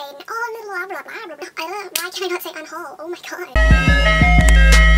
Oh, blah, blah. I love, why can I not say unhaul? Oh my god.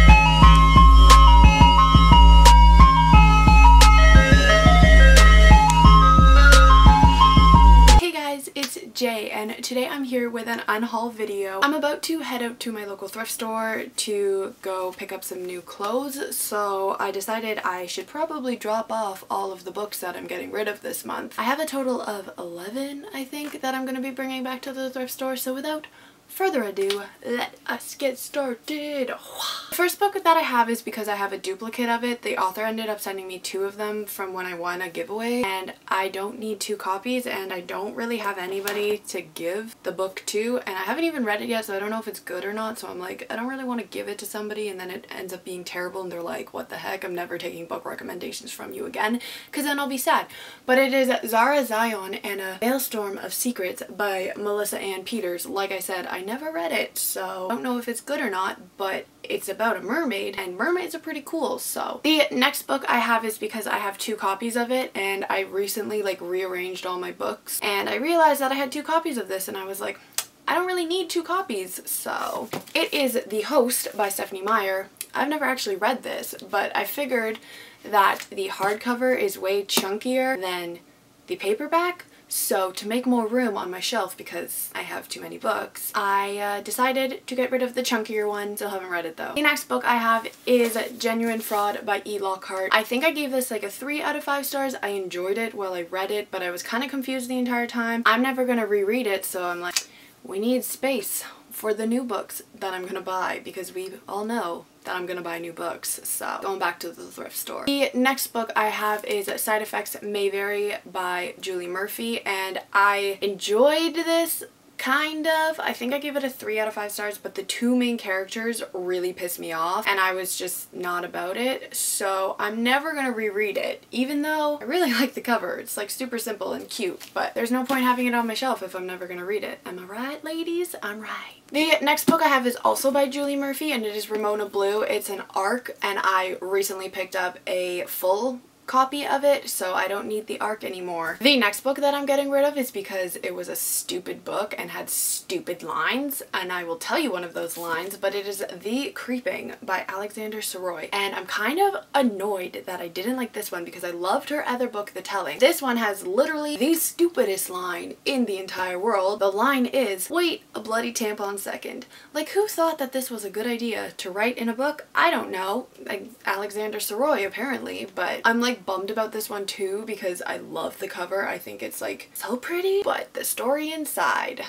Jay and today I'm here with an unhaul video. I'm about to head out to my local thrift store to go pick up some new clothes so I decided I should probably drop off all of the books that I'm getting rid of this month. I have a total of 11 I think that I'm going to be bringing back to the thrift store so without further ado, let us get started. The first book that I have is because I have a duplicate of it. The author ended up sending me two of them from when I won a giveaway and I don't need two copies and I don't really have anybody to give the book to and I haven't even read it yet so I don't know if it's good or not so I'm like I don't really want to give it to somebody and then it ends up being terrible and they're like what the heck I'm never taking book recommendations from you again because then I'll be sad. But it is Zara Zyon and a Maelstrom of Secrets by Melissa Ann Peters. Like I said I never read it so I don't know if it's good or not but it's about a mermaid and mermaids are pretty cool so. The next book I have is because I have two copies of it and I recently like rearranged all my books and I realized that I had two copies of this and I was like I don't really need two copies so. It is The Host by Stephanie Meyer. I've never actually read this but I figured that the hardcover is way chunkier than the paperback so to make more room on my shelf because I have too many books, I uh, decided to get rid of the chunkier one. Still haven't read it though. The next book I have is Genuine Fraud by E. Lockhart. I think I gave this like a 3 out of 5 stars. I enjoyed it while I read it, but I was kind of confused the entire time. I'm never to reread it, so I'm like, we need space for the new books that I'm gonna buy because we all know that I'm gonna buy new books so going back to the thrift store. The next book I have is Side Effects May Vary by Julie Murphy and I enjoyed this kind of. I think I gave it a 3 out of 5 stars, but the two main characters really pissed me off and I was just not about it. So I'm never to reread it, even though I really like the cover. It's like super simple and cute, but there's no point having it on my shelf if I'm never to read it. Am I right, ladies? I'm right. The next book I have is also by Julie Murphy and it is Ramona Blue. It's an arc and I recently picked up a full copy of it so I don't need the arc anymore. The next book that I'm getting rid of is because it was a stupid book and had stupid lines and I will tell you one of those lines but it is The Creeping by Alexander Sirrowy and I'm kind of annoyed that I didn't like this one because I loved her other book The Telling. This one has literally the stupidest line in the entire world. The line is wait a bloody tampon second. Like who thought that this was a good idea to write in a book? I don't know. Like Alexandra Sirrowy apparently but I'm like bummed about this one too because I love the cover. I think it's like so pretty, but the story inside,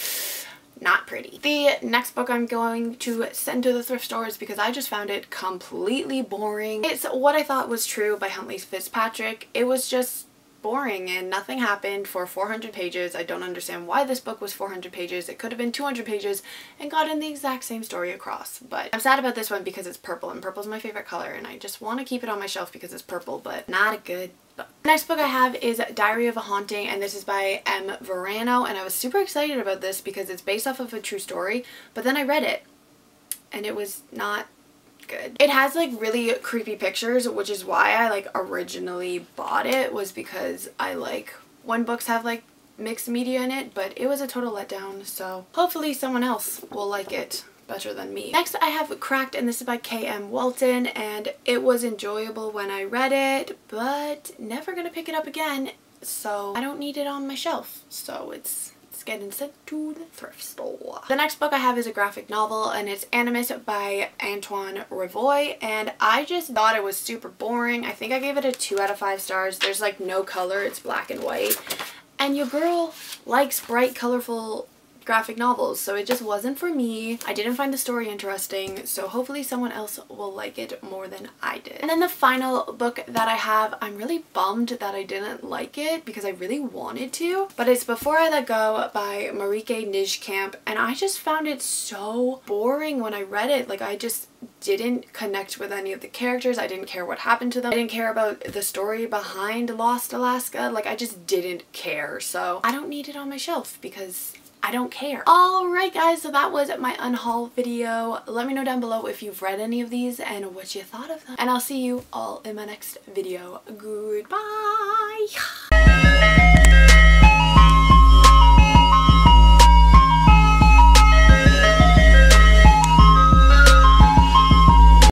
not pretty. The next book I'm going to send to the thrift store is because I just found it completely boring. It's What I Thought Was True by Huntley Fitzpatrick. It was just boring and nothing happened for 400 pages. I don't understand why this book was 400 pages. It could have been 200 pages and gotten the exact same story across. But I'm sad about this one because it's purple and purple is my favorite color and I just want to keep it on my shelf because it's purple but not a good book. The next book I have is Diary of a Haunting and this is by M. Verano and I was super excited about this because it's based off of a true story but then I read it and it was not good. It has like really creepy pictures which is why I like originally bought it was because I like when books have like mixed media in it but it was a total letdown so hopefully someone else will like it better than me. Next I have Cracked and this is by K.M. Walton and it was enjoyable when I read it but never gonna pick it up again so I don't need it on my shelf so it's getting sent to the thrift store. The next book I have is a graphic novel and it's Animus by Antoine Revoy and I just thought it was super boring. I think I gave it a 2 out of 5 stars. There's like no color, it's black and white. And your girl likes bright, colorful graphic novels so it just wasn't for me. I didn't find the story interesting so hopefully someone else will like it more than I did. And then the final book that I have, I'm really bummed that I didn't like it because I really wanted to but it's Before I Let Go by Marieke Nijkamp and I just found it so boring when I read it like I just didn't connect with any of the characters. I didn't care what happened to them. I didn't care about the story behind Lost Alaska. Like I just didn't care. So I don't need it on my shelf because I don't care. Alright guys, so that was my unhaul video. Let me know down below if you've read any of these and what you thought of them. And I'll see you all in my next video. Goodbye!